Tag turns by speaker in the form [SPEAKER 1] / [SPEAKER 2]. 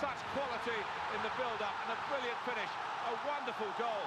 [SPEAKER 1] such quality in the build-up and a brilliant finish. A wonderful goal.